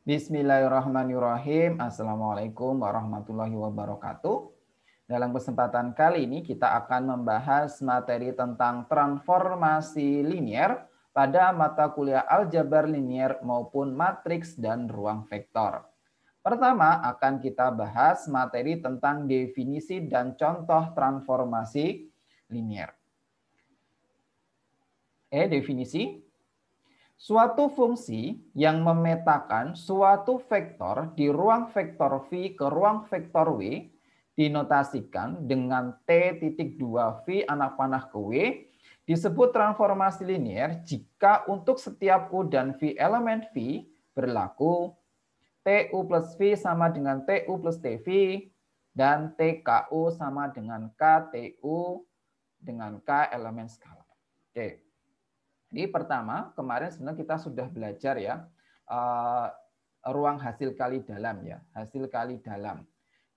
Bismillahirrahmanirrahim. Assalamualaikum warahmatullahi wabarakatuh. Dalam kesempatan kali ini kita akan membahas materi tentang transformasi linier pada mata kuliah aljabar linier maupun matriks dan ruang vektor. Pertama akan kita bahas materi tentang definisi dan contoh transformasi linier. E definisi Suatu fungsi yang memetakan suatu vektor di ruang vektor V ke ruang vektor W dinotasikan dengan T titik 2 V anak panah ke W disebut transformasi linier jika untuk setiap U dan V elemen V berlaku TU plus V sama dengan TU plus TV dan TKU sama dengan KTU dengan K elemen skala. Oke. Jadi pertama, kemarin sebenarnya kita sudah belajar ya uh, ruang hasil kali dalam ya, hasil kali dalam.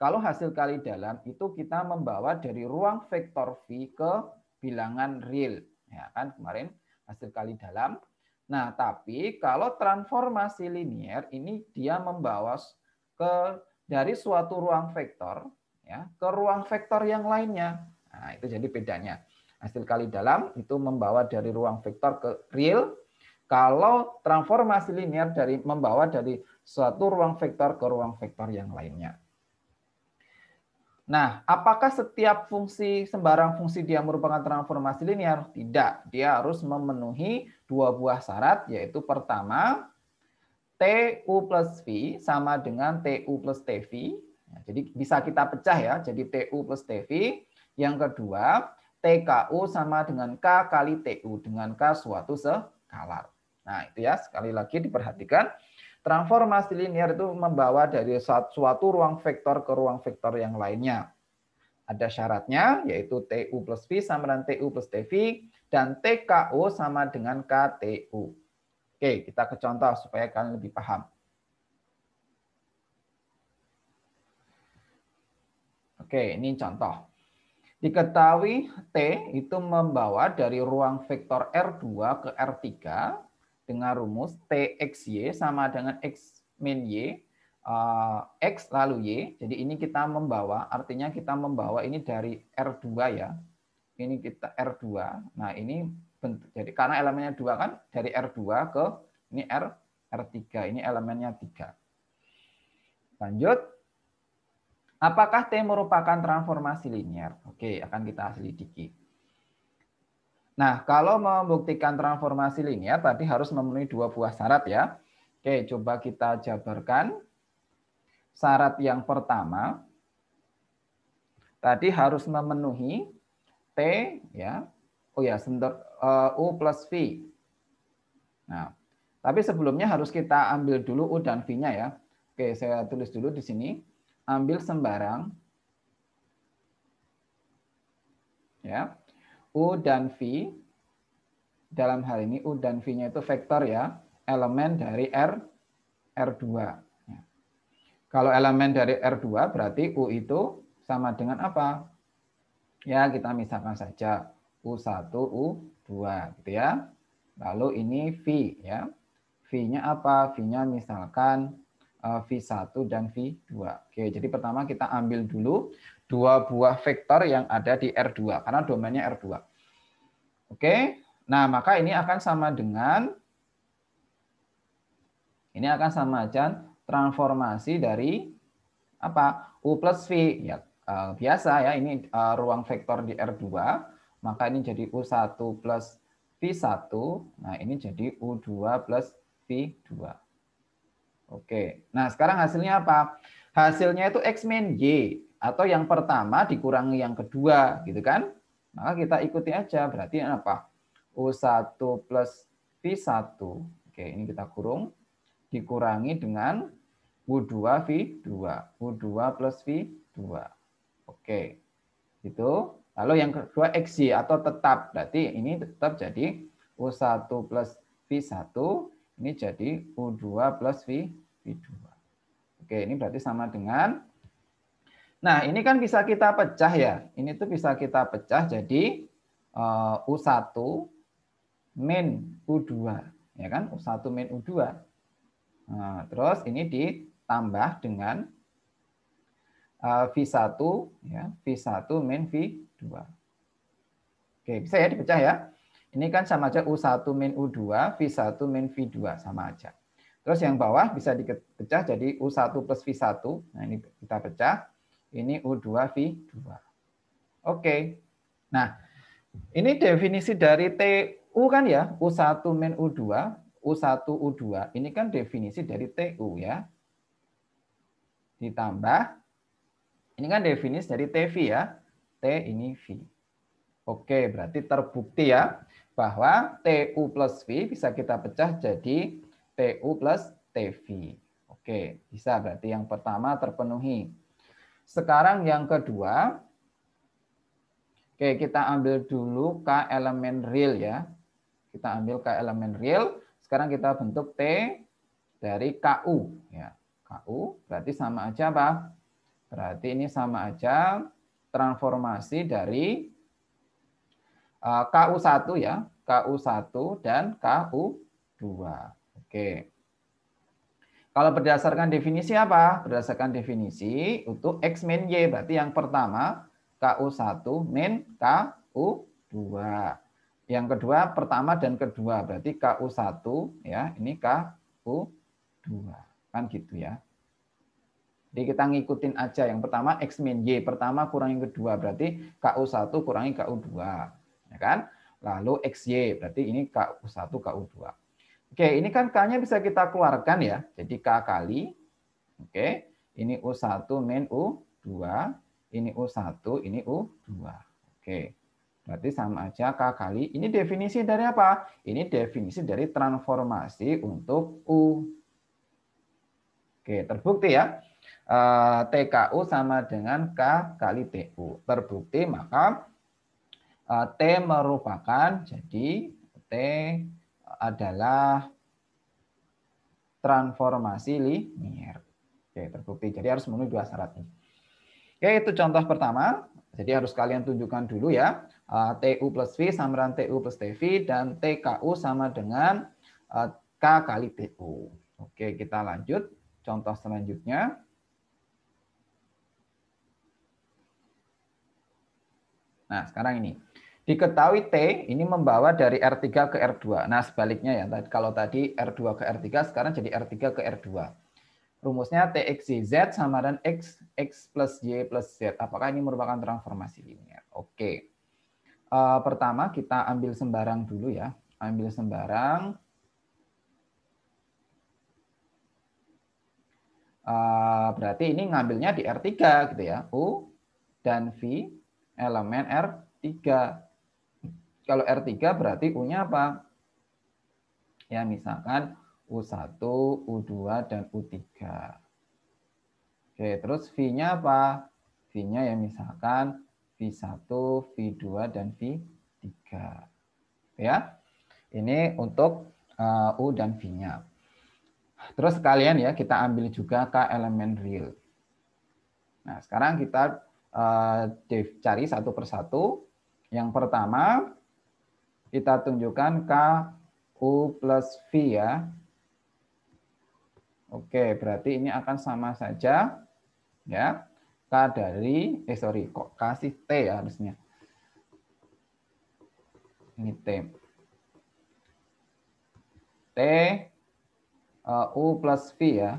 Kalau hasil kali dalam itu kita membawa dari ruang vektor V ke bilangan real, ya kan kemarin hasil kali dalam. Nah, tapi kalau transformasi linier ini dia membawa ke dari suatu ruang vektor ya ke ruang vektor yang lainnya. Nah, itu jadi bedanya. Hasil kali dalam itu membawa dari ruang vektor ke real. Kalau transformasi linear dari membawa dari suatu ruang vektor ke ruang vektor yang lainnya. Nah, apakah setiap fungsi sembarang fungsi dia merupakan transformasi linear? Tidak, dia harus memenuhi dua buah syarat, yaitu pertama, TU plus V sama dengan TU plus TV. Nah, jadi bisa kita pecah ya, jadi TU plus TV. Yang kedua, TKU sama dengan K kali TU dengan K suatu skalar. Nah, itu ya sekali lagi diperhatikan. Transformasi linear itu membawa dari suatu ruang vektor ke ruang vektor yang lainnya. Ada syaratnya yaitu TU plus V sama dengan TU plus TV dan TKU sama dengan KTU. Oke, kita ke contoh supaya kalian lebih paham. Oke, ini contoh. Diketahui T itu membawa dari ruang vektor R2 ke R3 dengan rumus TXY sama dengan X min Y, uh, X lalu Y. Jadi ini kita membawa, artinya kita membawa ini dari R2 ya. Ini kita R2. Nah ini bentuk, jadi karena elemennya dua kan dari R2 ke ini R R3. Ini elemennya tiga. Lanjut. Apakah T merupakan transformasi linear? Oke, akan kita selidiki. Nah, kalau membuktikan transformasi linear tadi harus memenuhi dua buah syarat ya. Oke, coba kita jabarkan. Syarat yang pertama tadi harus memenuhi T ya. Oh ya, uh, U plus V. Nah, tapi sebelumnya harus kita ambil dulu U dan V-nya ya. Oke, saya tulis dulu di sini ambil sembarang. Ya. U dan V. Dalam hal ini U dan V-nya itu vektor ya. Elemen dari R R2 ya. kalau elemen dari R2 berarti U itu sama dengan apa? Ya kita misalkan saja U1 U2 gitu ya. Lalu ini V ya. V-nya apa? V-nya misalkan V1 dan V2. Oke, jadi pertama kita ambil dulu dua buah vektor yang ada di R2 karena domainnya R2. Oke. Nah, maka ini akan sama dengan ini akan sama aja transformasi dari apa? U plus V. Ya, eh, biasa ya, ini eh, ruang vektor di R2, maka ini jadi U1 plus V1. Nah, ini jadi U2 plus V2. Oke. Nah, sekarang hasilnya apa? Hasilnya itu X min Y atau yang pertama dikurangi yang kedua, gitu kan? Maka kita ikuti aja. Berarti apa? U1 plus V1. Oke, ini kita kurung. Dikurangi dengan U2 V2. U2 plus V2. Oke. Itu. Lalu yang kedua XY atau tetap. Berarti ini tetap jadi U1 plus V1 ini jadi U2 plus V, V2. Oke, ini berarti sama dengan Nah, ini kan bisa kita pecah ya. Ini tuh bisa kita pecah jadi uh, U1 min U2, ya kan? U1 min U2. Nah, terus ini ditambah dengan uh, V1 ya, V1 min V2. Oke, bisa ya dipecah ya. Ini kan sama aja U1 min U2, V1 min V2 sama aja. Terus yang bawah bisa dipecah jadi U1 plus V1. Nah, ini kita pecah. Ini U2 V2. Oke. Nah, ini definisi dari TU kan ya, U1 min U2, U1 U2. Ini kan definisi dari TU ya. Ditambah ini kan definisi dari TV ya. T ini V. Oke, berarti terbukti ya bahwa TU plus V bisa kita pecah jadi TU plus TV. Oke, bisa berarti yang pertama terpenuhi. Sekarang yang kedua, oke kita ambil dulu K elemen real ya. Kita ambil K elemen real. Sekarang kita bentuk T dari KU ya. KU berarti sama aja apa? Berarti ini sama aja transformasi dari uh, KU1 ya, KU1 dan KU2. Oke. Kalau berdasarkan definisi apa? Berdasarkan definisi untuk X min Y. Berarti yang pertama KU1 min KU2. Yang kedua pertama dan kedua. Berarti KU1 ya, ini KU2. Kan gitu ya. Jadi kita ngikutin aja. Yang pertama X min Y. Pertama kurang yang kedua. Berarti KU1 kurangi KU2. Ya kan? Lalu XY. Berarti ini KU1, KU2. Oke, ini kan K-nya bisa kita keluarkan ya. Jadi K kali. Oke, ini U1 min U2. Ini U1, ini U2. Oke. Berarti sama aja K kali. Ini definisi dari apa? Ini definisi dari transformasi untuk U. Oke, terbukti ya. Eh, TKU sama dengan K kali TU. Terbukti maka eh, T merupakan jadi T adalah transformasi linier. Oke, terbukti. Jadi harus memenuhi dua syarat ini. Oke, itu contoh pertama. Jadi harus kalian tunjukkan dulu ya. Eh, TU plus V sama dengan TU plus TV dan TKU sama dengan K kali TU. Oke, kita lanjut. Contoh selanjutnya. Nah, sekarang ini. Diketahui T ini membawa dari R3 ke R2. Nah, sebaliknya ya. Kalau tadi R2 ke R3, sekarang jadi R3 ke R2. Rumusnya TXYZ sama dengan X, X plus Y plus Z. Apakah ini merupakan transformasi linear? Oke. Uh, pertama, kita ambil sembarang dulu ya. Ambil sembarang. Uh, berarti ini ngambilnya di R3 gitu ya. U dan V elemen R3. Kalau R3 berarti U-nya apa? Ya, misalkan U1, U2, dan U3. Oke, terus V-nya apa? V-nya ya misalkan V1, V2, dan V3. Ya, ini untuk uh, U dan V-nya. Terus sekalian ya, kita ambil juga K elemen real. Nah, sekarang kita uh, cari satu persatu. Yang pertama, kita tunjukkan K U plus V ya. Oke, berarti ini akan sama saja ya. K dari eh sorry, kok kasih T ya harusnya. Ini T. T uh, U plus V ya.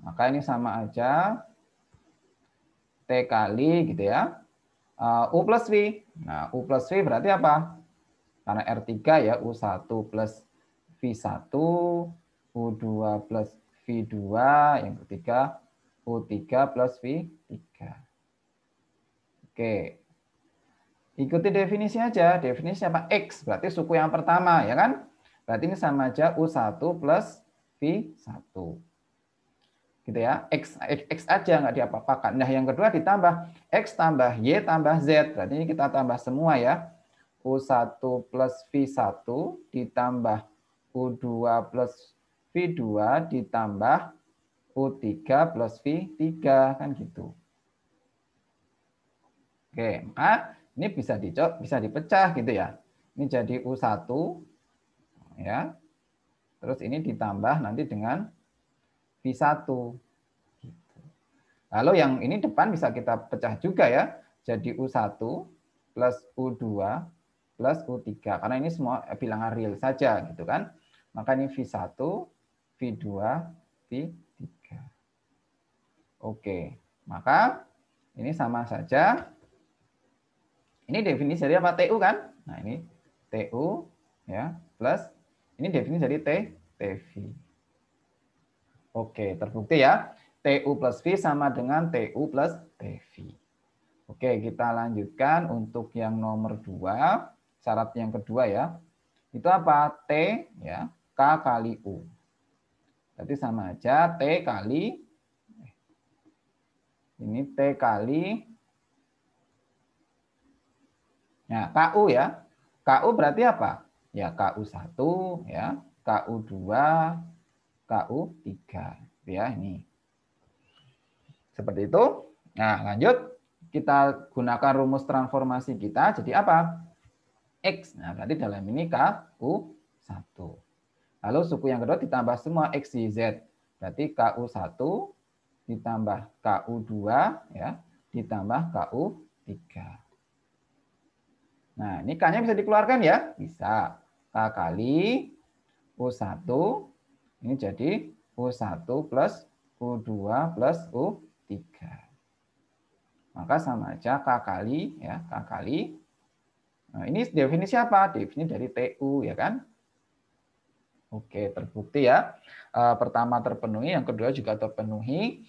Maka ini sama aja T kali gitu ya. Uh, U plus V. Nah, U plus V berarti apa? Karena R3 ya, U1 plus V1, U2 plus V2, yang ketiga U3 plus V3. Oke. Ikuti definisi aja. Definisi apa? X berarti suku yang pertama, ya kan? Berarti ini sama aja U1 plus V1 gitu ya. X x, x aja nggak diapa-apakan. Nah yang kedua ditambah x tambah y tambah z. Berarti ini kita tambah semua ya. U1 plus v1 ditambah u2 plus v2 ditambah u3 plus v3 kan gitu. Oke maka ini bisa dicok bisa dipecah gitu ya. Ini jadi u1 ya. Terus ini ditambah nanti dengan V1. Gitu. Lalu yang ini depan bisa kita pecah juga ya. Jadi U1 plus U2 plus U3. Karena ini semua bilangan real saja gitu kan. Maka ini V1, V2, V3. Oke, maka ini sama saja. Ini definisi dari apa? TU kan? Nah ini TU ya plus ini definisi dari T TV. Oke, terbukti ya. TU plus V sama dengan TU plus TV. Oke, kita lanjutkan untuk yang nomor dua, syarat yang kedua ya. Itu apa? T ya, K kali U. Berarti sama aja T kali ini T kali Nah, KU ya. KU berarti apa? Ya KU1 ya, KU2, KU3 ya ini. Seperti itu. Nah, lanjut kita gunakan rumus transformasi kita jadi apa? X. Nah, berarti dalam ini KU1. Lalu suku yang kedua ditambah semua X, Y, Z. Berarti KU1 ditambah KU2 ya, ditambah KU3. Nah, ini K-nya bisa dikeluarkan ya? Bisa. K kali U1, ini jadi U1 plus U2 plus U3. Maka sama aja K kali, ya K kali. Nah, ini definisi apa? Definisi dari TU, ya kan? Oke, terbukti ya. Eh, pertama terpenuhi, yang kedua juga terpenuhi.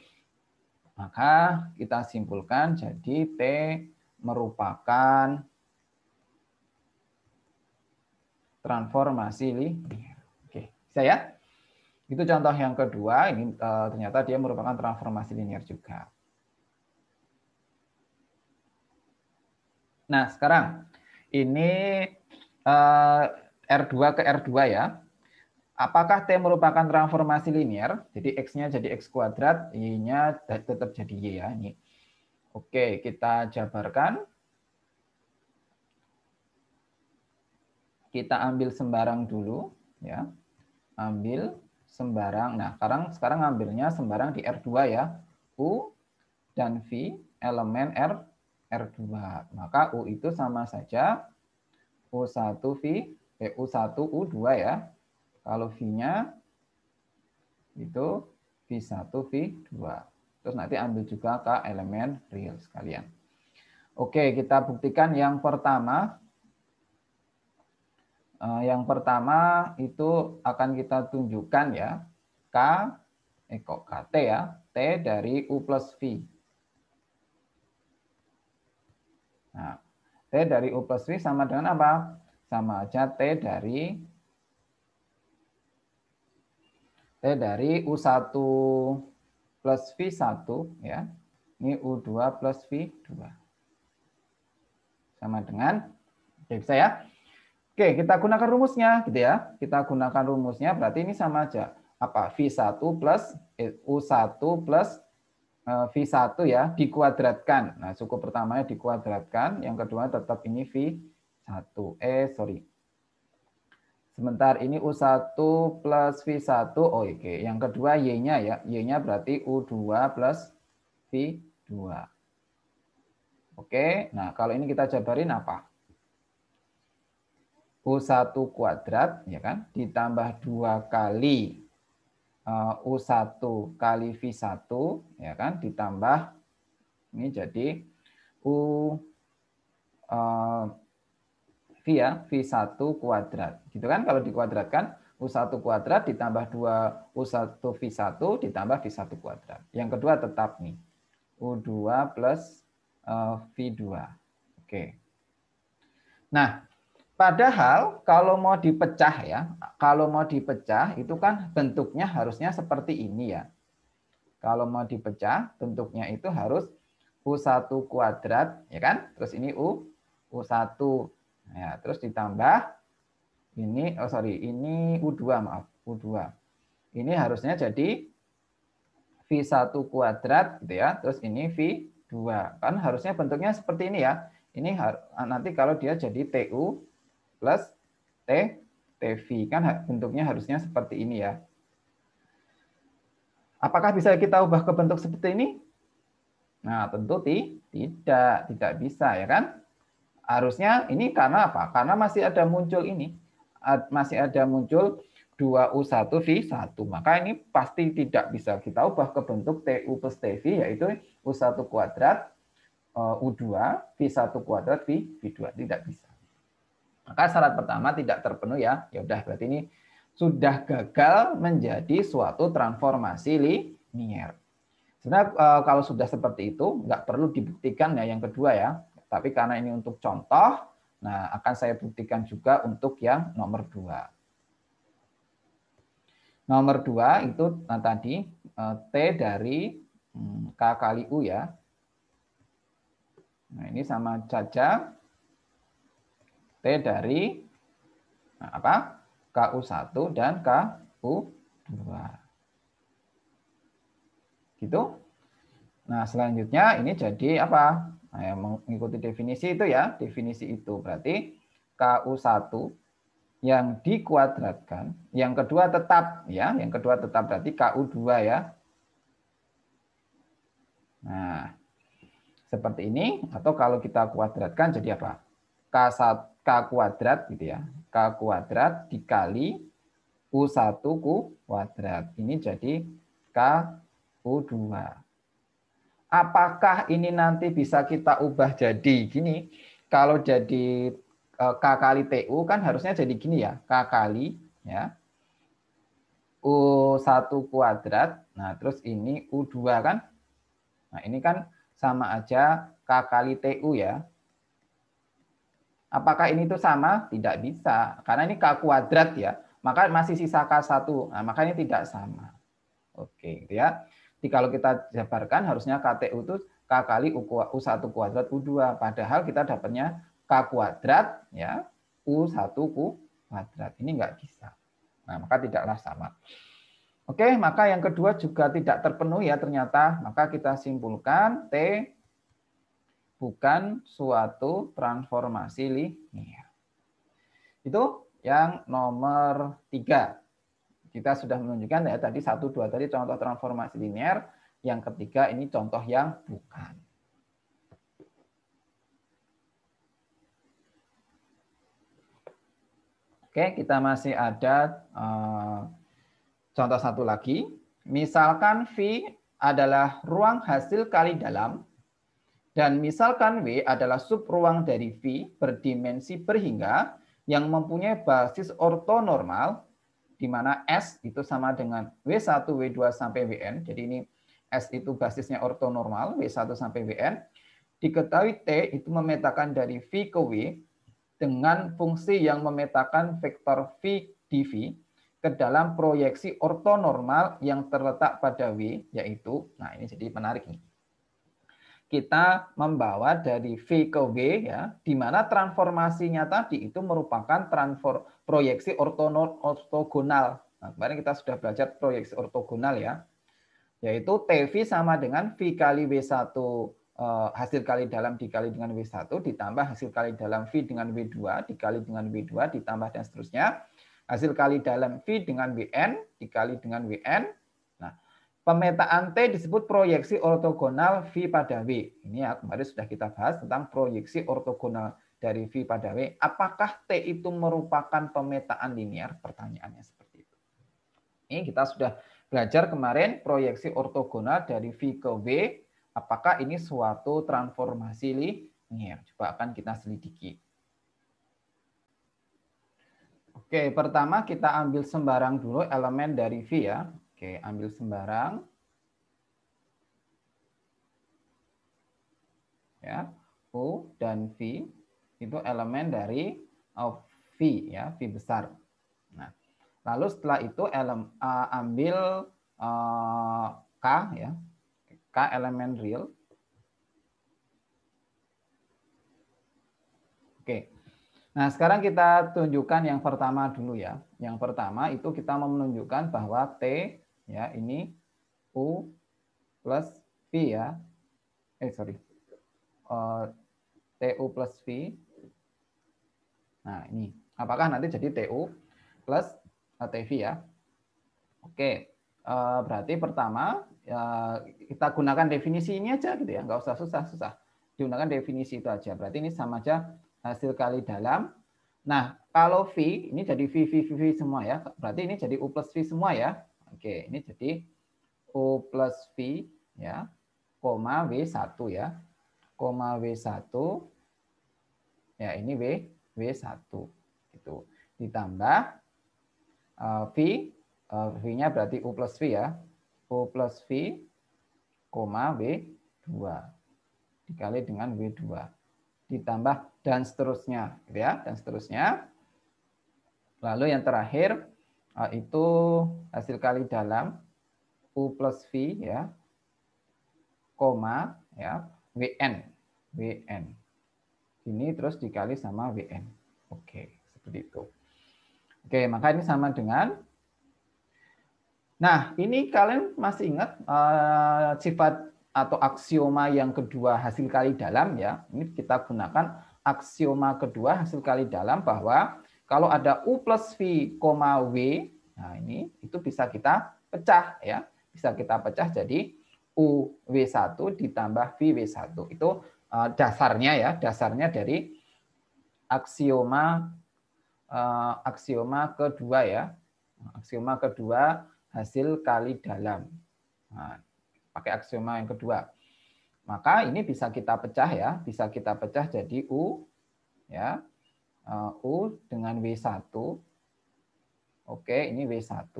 Maka kita simpulkan jadi T merupakan transformasi linear. Oke, bisa ya? Itu contoh yang kedua, ini uh, ternyata dia merupakan transformasi linear juga. Nah, sekarang ini uh, R2 ke R2 ya. Apakah T merupakan transformasi linear? Jadi X-nya jadi X kuadrat, Y-nya tetap jadi Y ya. Ini. Oke, kita jabarkan. kita ambil sembarang dulu ya. Ambil sembarang. Nah, sekarang sekarang ambilnya sembarang di R2 ya. U dan V elemen R R2. Maka U itu sama saja U1V eh, U1 U2 ya. Kalau V-nya itu V1 V2. Terus nanti ambil juga ke elemen real sekalian. Oke, kita buktikan yang pertama yang pertama itu akan kita tunjukkan ya K eh kok KT ya T dari U plus V. Nah, T dari U plus V sama dengan apa? Sama aja T dari T dari U1 plus V1 ya. Ini U2 plus V2. Sama dengan, bisa ya? Oke, kita gunakan rumusnya gitu ya. Kita gunakan rumusnya berarti ini sama aja. Apa? V1 plus eh, U1 plus eh, V1 ya dikuadratkan. Nah, suku pertamanya dikuadratkan, yang kedua tetap ini V1. Eh, sorry. Sebentar ini U1 plus V1. Oh, oke. Okay. Yang kedua Y-nya ya. Y-nya berarti U2 plus V2. Oke. Nah, kalau ini kita jabarin apa? U1 kuadrat ya kan? Ditambah dua kali uh, U1 kali V1 ya kan? Ditambah ini jadi U uh, V ya V1 kuadrat. Gitu kan? Kalau dikuadratkan U1 kuadrat ditambah dua U1 V1 ditambah V1 kuadrat. Yang kedua tetap nih U2 plus uh, V2 oke. Nah Padahal kalau mau dipecah ya, kalau mau dipecah itu kan bentuknya harusnya seperti ini ya. Kalau mau dipecah bentuknya itu harus U1 kuadrat ya kan? Terus ini U U1 ya, terus ditambah ini oh sorry, ini U2 maaf, U2. Ini harusnya jadi V1 kuadrat gitu ya. Terus ini V2. Kan harusnya bentuknya seperti ini ya. Ini nanti kalau dia jadi TU plus T TV. Kan bentuknya harusnya seperti ini ya. Apakah bisa kita ubah ke bentuk seperti ini? Nah, tentu tidak, tidak bisa ya kan? Harusnya ini karena apa? Karena masih ada muncul ini. Masih ada muncul 2U1V1. Maka ini pasti tidak bisa kita ubah ke bentuk TU plus TV, yaitu U1 kuadrat U2, V1 kuadrat, V, V2. Tidak bisa. Maka syarat pertama tidak terpenuhi ya. Ya udah berarti ini sudah gagal menjadi suatu transformasi linier. Sebenarnya eh, kalau sudah seperti itu nggak perlu dibuktikan ya yang kedua ya. Tapi karena ini untuk contoh, nah akan saya buktikan juga untuk yang nomor dua. Nomor dua itu nah, tadi eh, T dari hmm, K kali U ya. Nah ini sama saja T dari nah, apa? KU1 dan KU2. Gitu. Nah, selanjutnya ini jadi apa? Nah, yang mengikuti definisi itu ya, definisi itu berarti KU1 yang dikuadratkan, yang kedua tetap ya, yang kedua tetap berarti KU2 ya. Nah, seperti ini atau kalau kita kuadratkan jadi apa? K1 K kuadrat gitu ya. K kuadrat dikali U1 kuadrat. Ini jadi K U2. Apakah ini nanti bisa kita ubah jadi gini? Kalau jadi e, K kali TU kan harusnya jadi gini ya. K kali ya. U1 kuadrat. Nah, terus ini U2 kan. Nah, ini kan sama aja K kali TU ya. Apakah ini itu sama? Tidak bisa. Karena ini K kuadrat ya. Maka masih sisa K1. Nah, maka ini tidak sama. Oke, gitu ya. Jadi kalau kita jabarkan harusnya KTU itu K kali U1 kuadrat U2. Padahal kita dapatnya K kuadrat ya U1 kuadrat. Ini enggak bisa. Nah, maka tidaklah sama. Oke, maka yang kedua juga tidak terpenuhi ya ternyata. Maka kita simpulkan T bukan suatu transformasi linear. Itu yang nomor tiga. Kita sudah menunjukkan ya tadi satu dua tadi contoh transformasi linear. Yang ketiga ini contoh yang bukan. Oke, kita masih ada uh, contoh satu lagi. Misalkan V adalah ruang hasil kali dalam dan misalkan W adalah sub ruang dari V berdimensi berhingga yang mempunyai basis ortonormal, di mana S itu sama dengan W1, W2 sampai Wn. Jadi ini S itu basisnya ortonormal, W1 sampai Wn. Diketahui T itu memetakan dari V ke W dengan fungsi yang memetakan vektor V dV ke dalam proyeksi ortonormal yang terletak pada W, yaitu, nah ini jadi menarik nih kita membawa dari V ke W ya, di mana transformasinya tadi itu merupakan transfer proyeksi ortogonal. Nah, kemarin kita sudah belajar proyeksi ortogonal ya, yaitu TV sama dengan V kali W1 eh, hasil kali dalam dikali dengan W1 ditambah hasil kali dalam V dengan W2 dikali dengan W2 ditambah dan seterusnya. Hasil kali dalam V dengan WN dikali dengan WN Pemetaan T disebut proyeksi ortogonal V pada W. Ini ya, kemarin sudah kita bahas tentang proyeksi ortogonal dari V pada W. Apakah T itu merupakan pemetaan linear? Pertanyaannya seperti itu. Ini kita sudah belajar kemarin proyeksi ortogonal dari V ke W. Apakah ini suatu transformasi linear? Coba akan kita selidiki. Oke, pertama kita ambil sembarang dulu elemen dari V ya. Oke, ambil sembarang. Ya, U dan V itu elemen dari of V ya, V besar. Nah, lalu setelah itu elem, uh, ambil uh, K ya. K elemen real. Oke. Nah, sekarang kita tunjukkan yang pertama dulu ya. Yang pertama itu kita mau menunjukkan bahwa T ya ini U plus V ya eh sorry uh, TU plus V nah ini apakah nanti jadi TU plus TV ya. Oke, eh, berarti pertama kita gunakan definisi ini aja gitu ya, nggak usah susah-susah. Digunakan definisi itu aja. Berarti ini sama aja hasil kali dalam. Nah, kalau V ini jadi V, V, V, V semua ya. Berarti ini jadi U plus V semua ya. Oke, ini jadi U plus V ya, koma W1 ya. Koma W1 ya ini W W1 itu ditambah uh, V uh, V-nya berarti U plus V ya. U plus V, koma W2 dikali dengan W2 ditambah dan seterusnya gitu ya dan seterusnya. Lalu yang terakhir itu hasil kali dalam U plus V ya koma ya WN WN ini terus dikali sama WN oke seperti itu. Oke maka ini sama dengan Nah, ini kalian masih ingat uh, sifat atau aksioma yang kedua hasil kali dalam ya. Ini kita gunakan aksioma kedua hasil kali dalam bahwa kalau ada U plus V, W, nah ini itu bisa kita pecah ya. Bisa kita pecah jadi U W1 ditambah V W1. Itu uh, dasarnya ya, dasarnya dari aksioma uh, aksioma kedua ya. Aksioma kedua hasil kali dalam. Nah, pakai aksioma yang kedua. Maka ini bisa kita pecah ya, bisa kita pecah jadi U ya. Eh, U dengan W1. Oke, ini W1.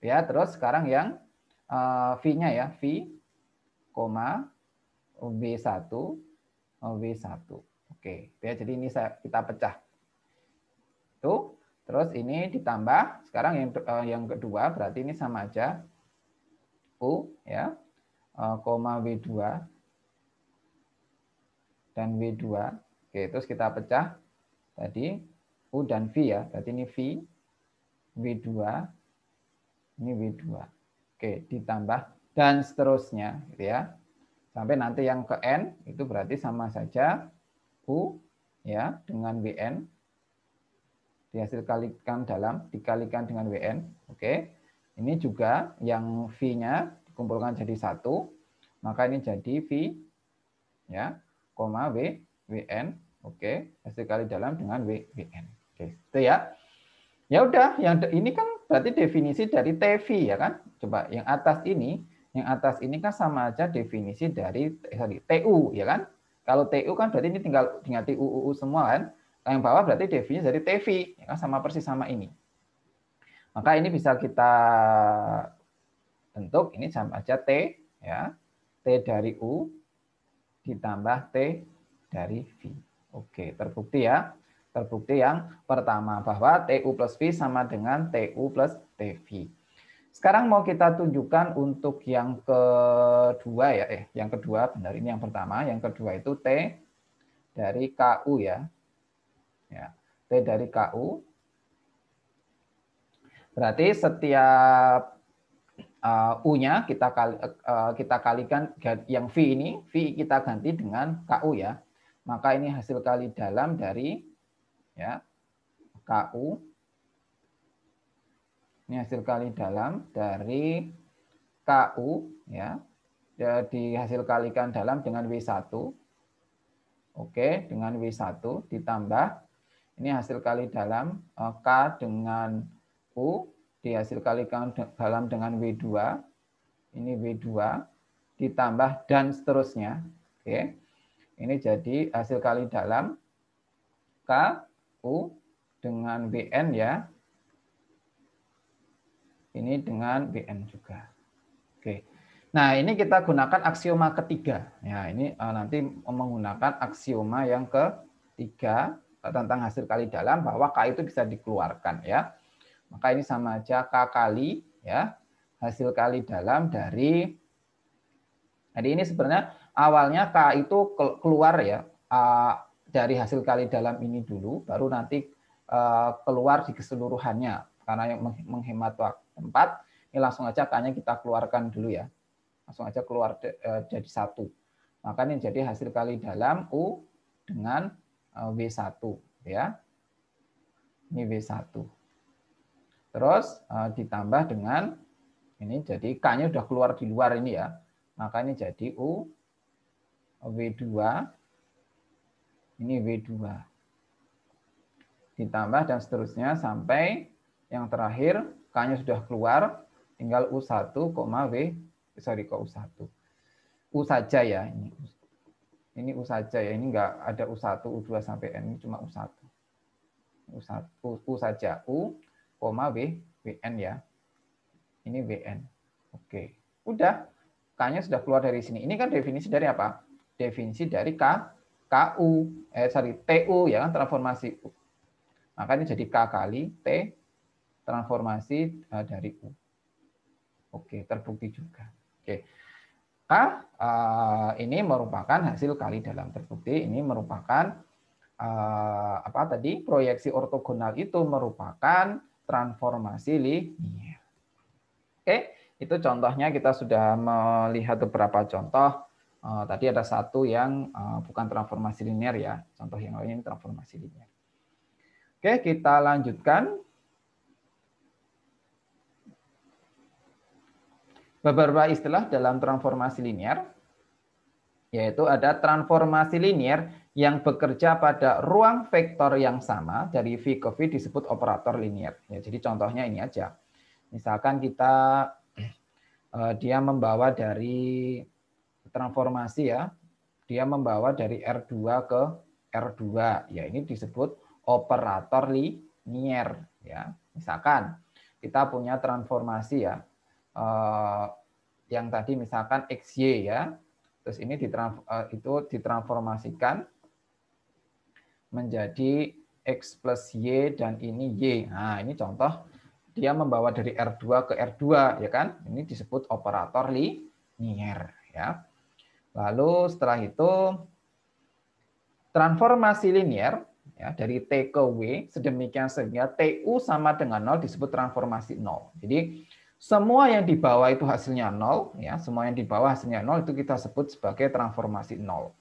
Ya, terus sekarang yang uh, V-nya ya, V, koma W1 W1. Oke, ya jadi ini saya kita pecah. Tuh, Terus ini ditambah sekarang yang uh, yang kedua berarti ini sama aja U ya, koma W2 dan W2. Oke, terus kita pecah tadi U dan V ya. Berarti ini V, W2, ini W2. Oke, ditambah dan seterusnya gitu ya. Sampai nanti yang ke N itu berarti sama saja U ya dengan WN dihasil kalikan dalam dikalikan dengan WN. Oke. Ini juga yang V-nya dikumpulkan jadi satu, maka ini jadi V ya, koma W WN. Oke, hasil kali dalam dengan WN. Oke, itu ya. Ya udah, yang ini kan berarti definisi dari TV ya kan? Coba yang atas ini, yang atas ini kan sama aja definisi dari eh, sorry, TU ya kan? Kalau TU kan berarti ini tinggal tinggal TU semua kan? yang bawah berarti definisi dari TV, ya kan sama persis sama ini. Maka ini bisa kita bentuk ini sama aja T ya. T dari U ditambah T dari V. Oke, terbukti ya. Terbukti yang pertama bahwa TU plus V sama dengan TU plus TV. Sekarang mau kita tunjukkan untuk yang kedua ya. Eh, yang kedua benar ini yang pertama, yang kedua itu T dari KU ya. Ya. T dari KU. Berarti setiap uh, U-nya kita kali, uh, kita kalikan yang V ini, V kita ganti dengan KU ya. Maka ini hasil kali dalam dari ya KU. Ini hasil kali dalam dari KU ya. Jadi hasil kalikan dalam dengan W1. Oke, dengan W1 ditambah ini hasil kali dalam eh, K dengan U dihasil kalikan dalam dengan W2. Ini W2 ditambah dan seterusnya. Oke. Ini jadi hasil kali dalam K U dengan WN ya. Ini dengan WN juga. Oke. Nah, ini kita gunakan aksioma ketiga. Ya, ini eh, nanti menggunakan aksioma yang ketiga tentang hasil kali dalam bahwa K itu bisa dikeluarkan ya. Maka ini sama aja K kali ya hasil kali dalam dari jadi ini sebenarnya awalnya K itu keluar ya dari hasil kali dalam ini dulu baru nanti keluar di keseluruhannya karena yang menghemat tempat ini langsung aja K-nya kita keluarkan dulu ya. Langsung aja keluar e, jadi satu. Maka ini jadi hasil kali dalam U dengan Eh, W1 ya. Ini W1. Terus ditambah dengan ini jadi K-nya sudah keluar di luar ini ya. Maka ini jadi U W2 ini W2. Ditambah dan seterusnya sampai yang terakhir K-nya sudah keluar tinggal U1, W sorry kok U1. U saja ya ini. Ini U saja ya, ini enggak ada U1, U2 sampai N, ini cuma U1. U1 U, saja, U, W, WN ya. Ini WN. Oke. Udah. K-nya sudah keluar dari sini. Ini kan definisi dari apa? Definisi dari K, KU, eh sorry, TU ya kan transformasi U. Maka ini jadi K kali T transformasi eh, dari U. Oke, terbukti juga. Oke. K uh, ini merupakan hasil kali dalam terbukti. Ini merupakan uh, apa tadi proyeksi ortogonal itu merupakan transformasi linier. Oke, itu contohnya kita sudah melihat beberapa contoh. Uh, tadi ada satu yang uh, bukan transformasi linier ya. Contoh yang lain ini transformasi linier. Oke, kita lanjutkan. Beberapa istilah dalam transformasi linier yaitu ada transformasi linier yang bekerja pada ruang vektor yang sama dari V ke V disebut operator linier. Ya, jadi contohnya ini aja. Misalkan kita uh, dia membawa dari transformasi ya, dia membawa dari R2 ke R2. Ya, ini disebut operator linier ya. Misalkan kita punya transformasi ya. Uh, yang tadi misalkan XY ya. Terus ini uh, itu ditransformasikan menjadi X plus Y dan ini Y. Nah, ini contoh dia membawa dari R2 ke R2 ya kan? Ini disebut operator linier ya. Lalu setelah itu transformasi linier ya dari T ke W sedemikian sehingga TU sama dengan 0 disebut transformasi 0. Jadi semua yang di bawah itu hasilnya 0 ya, semua yang di bawah hasilnya 0 itu kita sebut sebagai transformasi 0.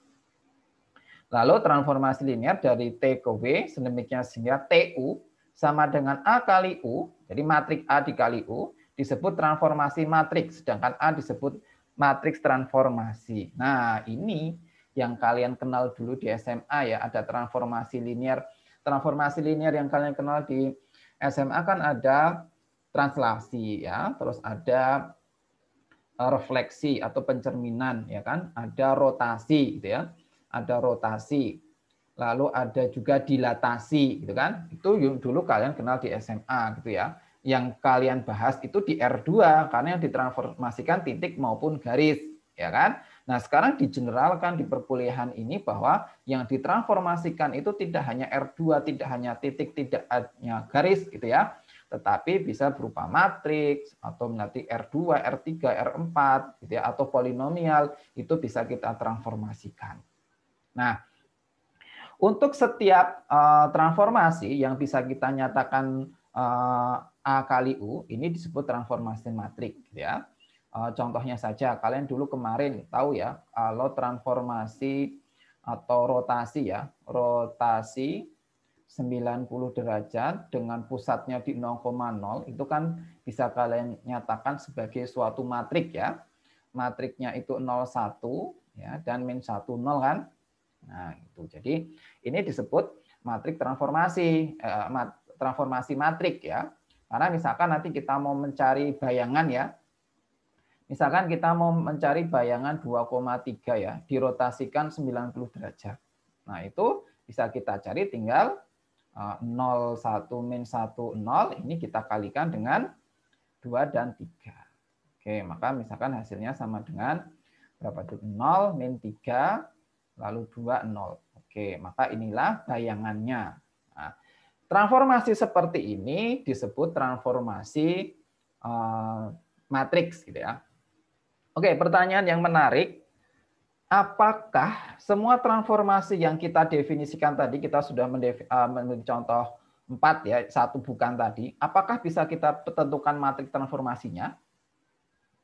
Lalu transformasi linear dari T ke W sedemikian sehingga TU sama dengan A kali U, jadi matriks A dikali U, disebut transformasi matriks, sedangkan A disebut matriks transformasi. Nah, ini yang kalian kenal dulu di SMA ya, ada transformasi linear. Transformasi linear yang kalian kenal di SMA kan ada translasi ya, terus ada eh, refleksi atau pencerminan ya kan, ada rotasi gitu ya ada rotasi, lalu ada juga dilatasi, gitu kan? Itu dulu kalian kenal di SMA, gitu ya. Yang kalian bahas itu di R2 karena yang ditransformasikan titik maupun garis, ya kan? Nah, sekarang digeneralkan di perkuliahan ini bahwa yang ditransformasikan itu tidak hanya R2, tidak hanya titik, tidak hanya garis gitu ya, tetapi bisa berupa matriks atau nanti R2, R3, R4 gitu ya atau polinomial itu bisa kita transformasikan. Nah, untuk setiap uh, transformasi yang bisa kita nyatakan uh, A kali U, ini disebut transformasi matrik. Ya. Uh, contohnya saja, kalian dulu kemarin tahu ya, kalau transformasi atau rotasi ya, rotasi 90 derajat dengan pusatnya di 0,0 itu kan bisa kalian nyatakan sebagai suatu matrik ya. Matriknya itu 01 ya dan min 10 kan. Nah, itu. Jadi ini disebut matrik transformasi, eh, transformasi matrik ya. Karena misalkan nanti kita mau mencari bayangan ya. Misalkan kita mau mencari bayangan 2,3 ya, dirotasikan 90 derajat. Nah, itu bisa kita cari tinggal 0, eh, 1, min 1, 0. Ini kita kalikan dengan 2 dan 3. Oke, maka misalkan hasilnya sama dengan berapa itu? 0, min 3, lalu 2, 0. Oke, maka inilah bayangannya. Nah, transformasi seperti ini disebut transformasi uh, matriks gitu ya. Oke, pertanyaan yang menarik, apakah semua transformasi yang kita definisikan tadi kita sudah uh, contoh empat ya, satu bukan tadi, apakah bisa kita tentukan matriks transformasinya?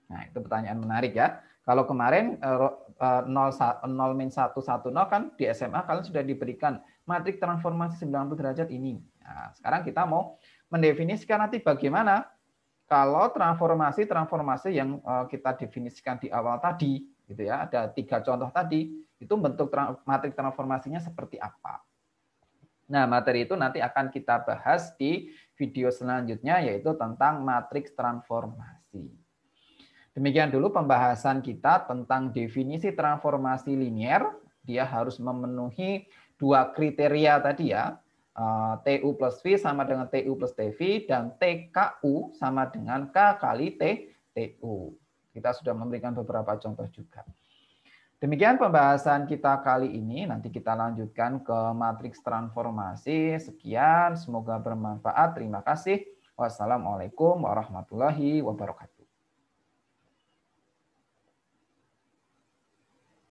Nah, itu pertanyaan menarik ya. Kalau kemarin 0, 0 min 1, 1, 0 kan di SMA kalian sudah diberikan matrik transformasi 90 derajat ini. Nah, sekarang kita mau mendefinisikan nanti bagaimana kalau transformasi-transformasi yang eh, kita definisikan di awal tadi, gitu ya, ada tiga contoh tadi, itu bentuk matrik transformasinya seperti apa. Nah, materi itu nanti akan kita bahas di video selanjutnya, yaitu tentang matriks transformasi. Demikian dulu pembahasan kita tentang definisi transformasi linier. Dia harus memenuhi dua kriteria tadi ya, TU plus V sama dengan TU plus TV, dan TKU sama dengan K kali T, TU. Kita sudah memberikan beberapa contoh juga. Demikian pembahasan kita kali ini. Nanti kita lanjutkan ke matriks transformasi. Sekian, semoga bermanfaat. Terima kasih. Wassalamualaikum warahmatullahi wabarakatuh.